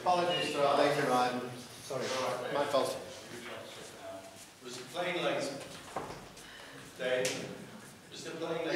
Apologies for our late arrival. Sorry, my fault. Was a plain laser. Dave, was the plain laser.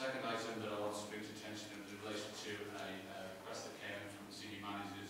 second item that I want to bring to attention is in relation to a, a request that came in from the senior managers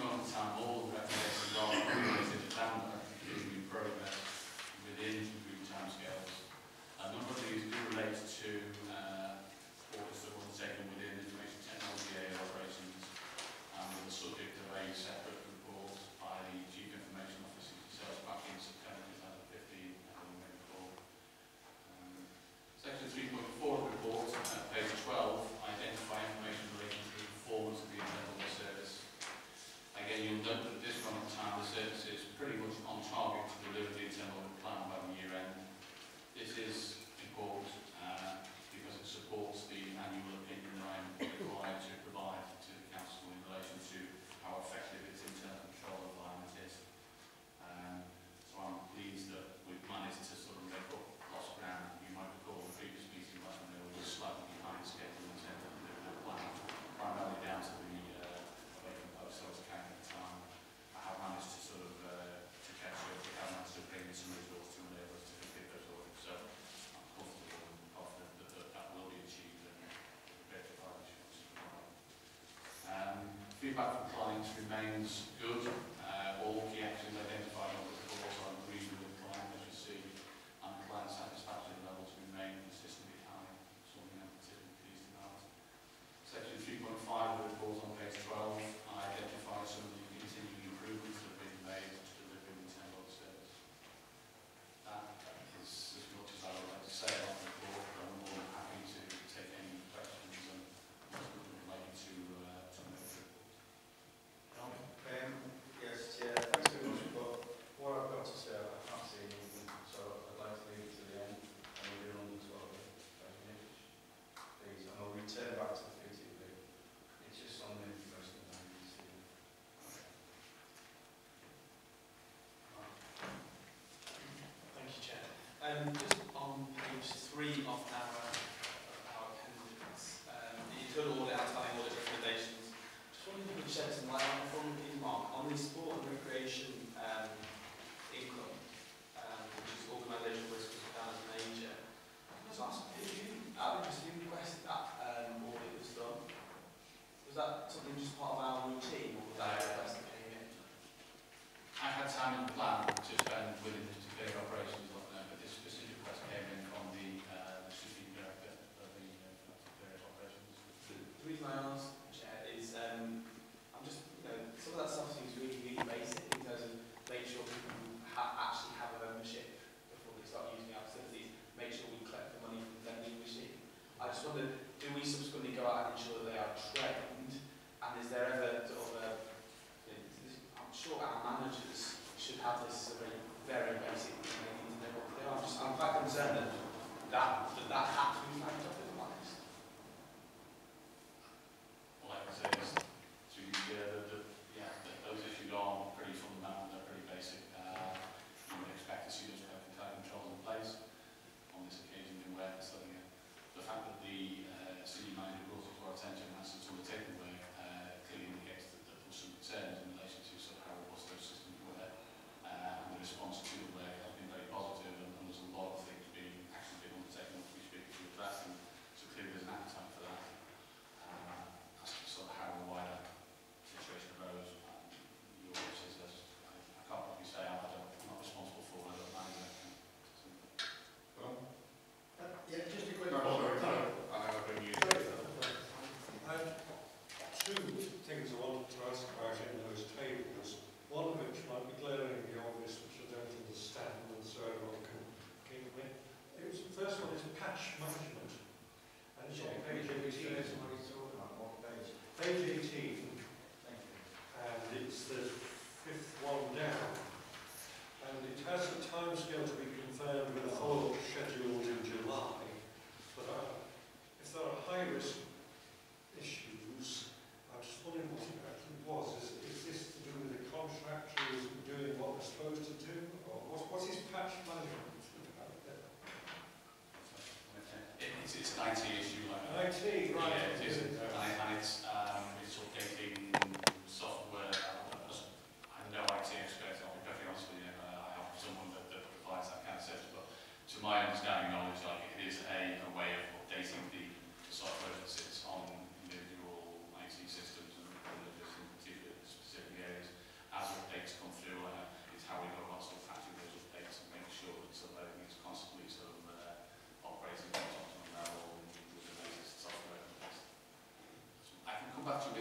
known Tom Old, I think that's involved. feedback from clients remains good.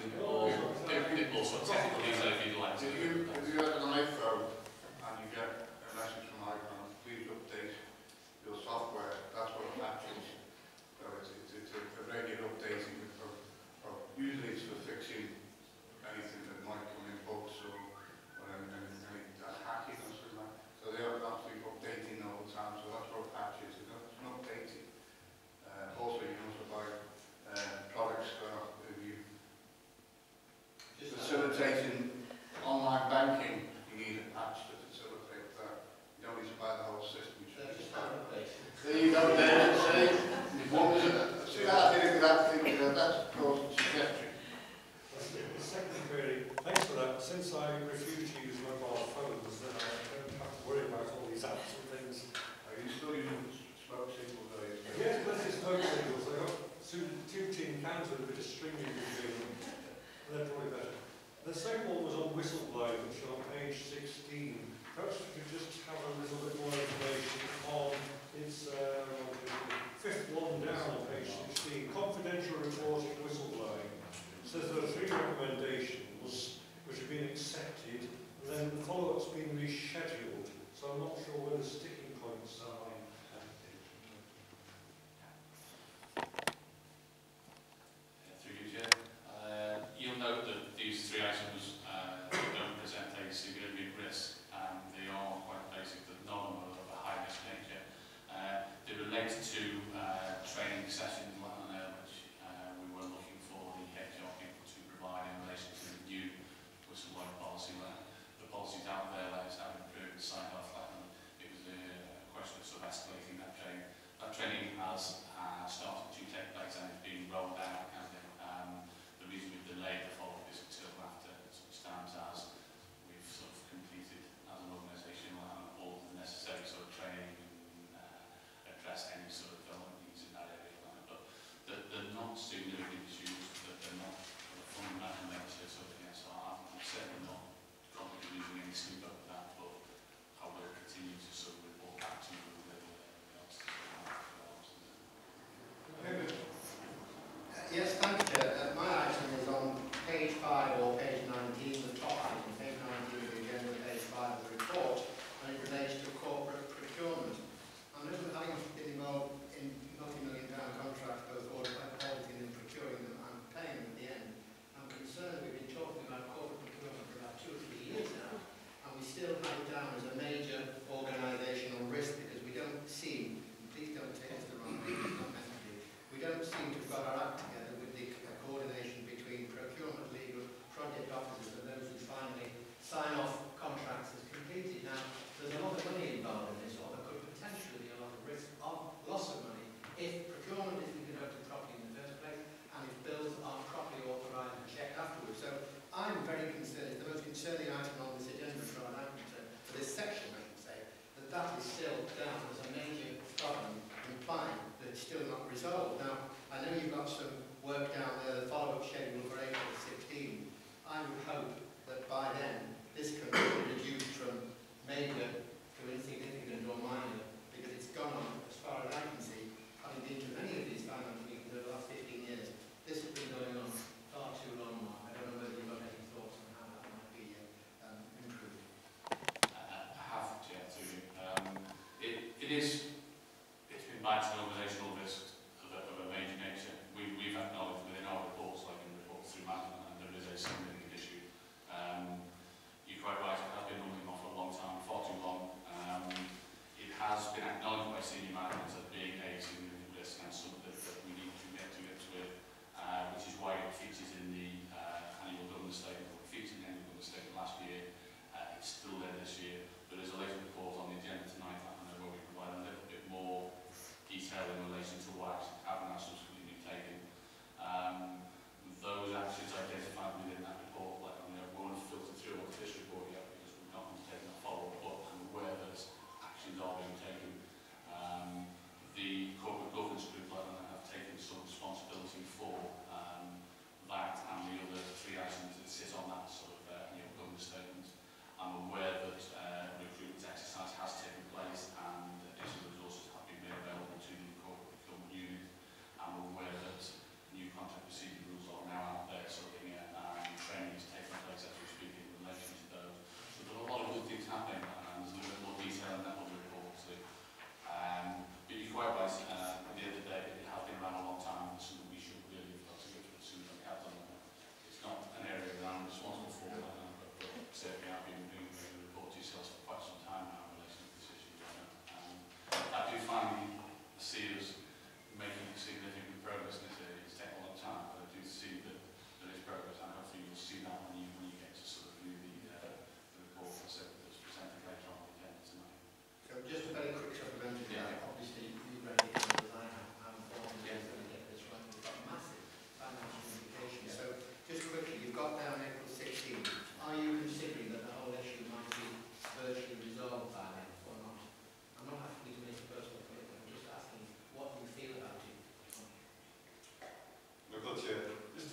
Thank you.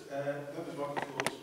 Eh, dat is wat ik voor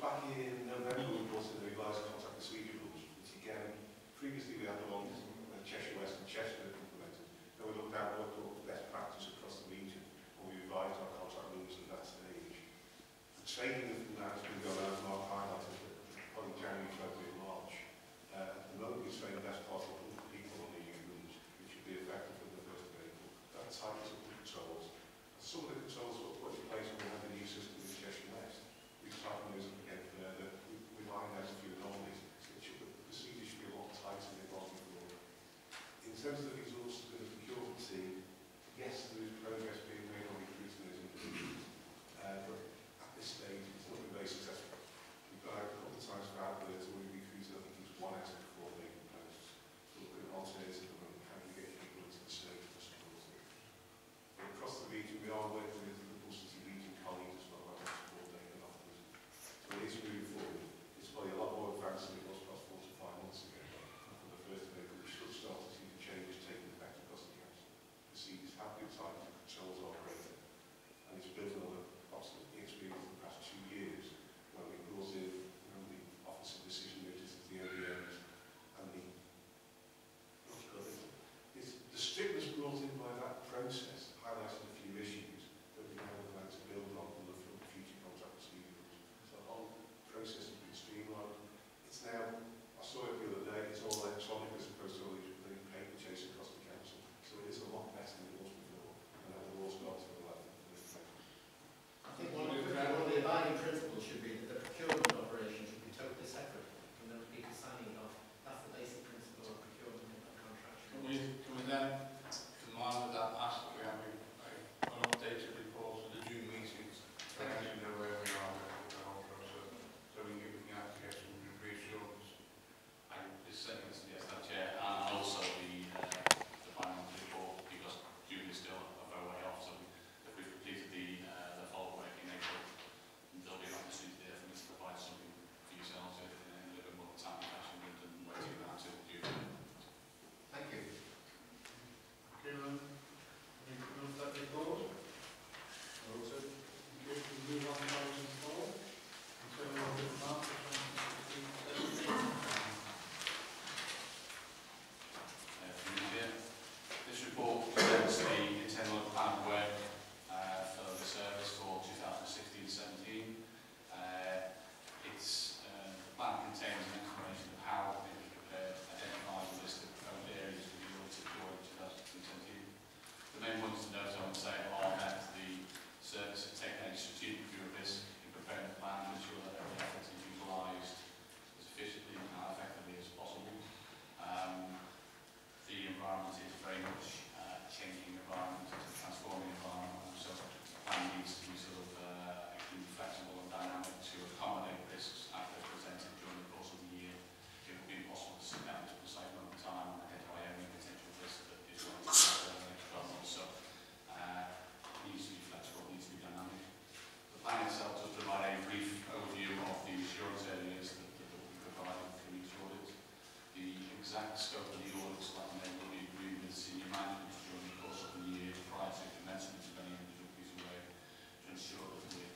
discovered the audits that made money agreements in your management during the course of the year prior to commencement of any of the duties away to ensure that we're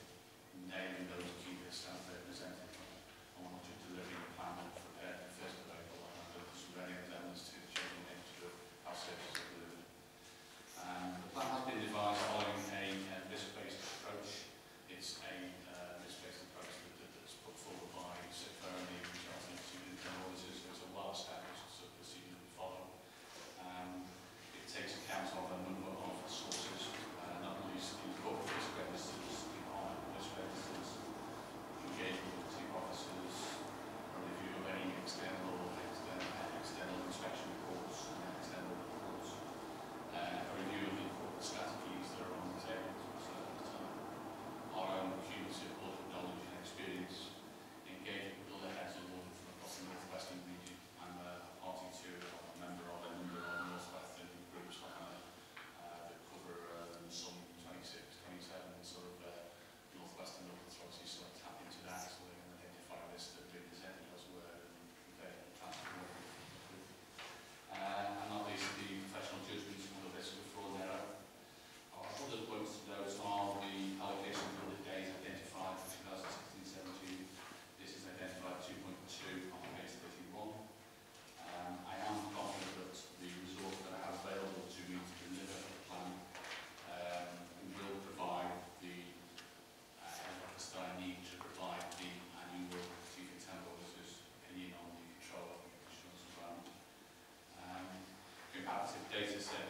nailing those classic data center